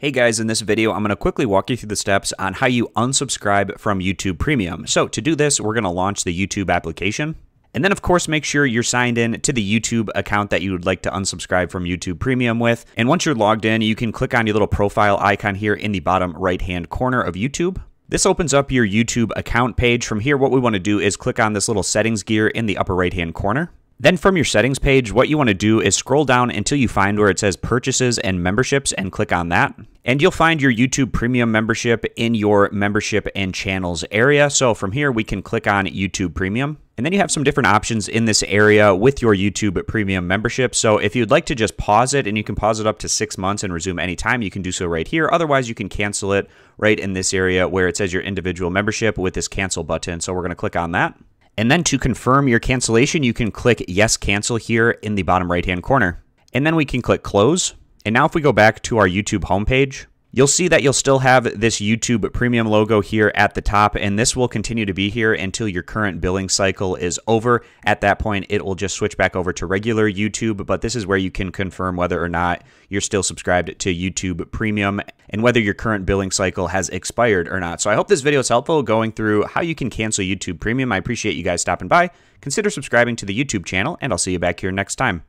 Hey guys, in this video, I'm going to quickly walk you through the steps on how you unsubscribe from YouTube Premium. So to do this, we're going to launch the YouTube application. And then, of course, make sure you're signed in to the YouTube account that you would like to unsubscribe from YouTube Premium with. And once you're logged in, you can click on your little profile icon here in the bottom right-hand corner of YouTube. This opens up your YouTube account page. From here, what we want to do is click on this little settings gear in the upper right-hand corner. Then from your settings page, what you want to do is scroll down until you find where it says purchases and memberships and click on that. And you'll find your YouTube premium membership in your membership and channels area. So from here, we can click on YouTube premium. And then you have some different options in this area with your YouTube premium membership. So if you'd like to just pause it and you can pause it up to six months and resume anytime, you can do so right here. Otherwise, you can cancel it right in this area where it says your individual membership with this cancel button. So we're going to click on that. And then to confirm your cancellation, you can click Yes Cancel here in the bottom right hand corner. And then we can click Close. And now if we go back to our YouTube homepage, You'll see that you'll still have this YouTube premium logo here at the top, and this will continue to be here until your current billing cycle is over. At that point, it will just switch back over to regular YouTube, but this is where you can confirm whether or not you're still subscribed to YouTube Premium and whether your current billing cycle has expired or not. So I hope this video is helpful going through how you can cancel YouTube Premium. I appreciate you guys stopping by. Consider subscribing to the YouTube channel, and I'll see you back here next time.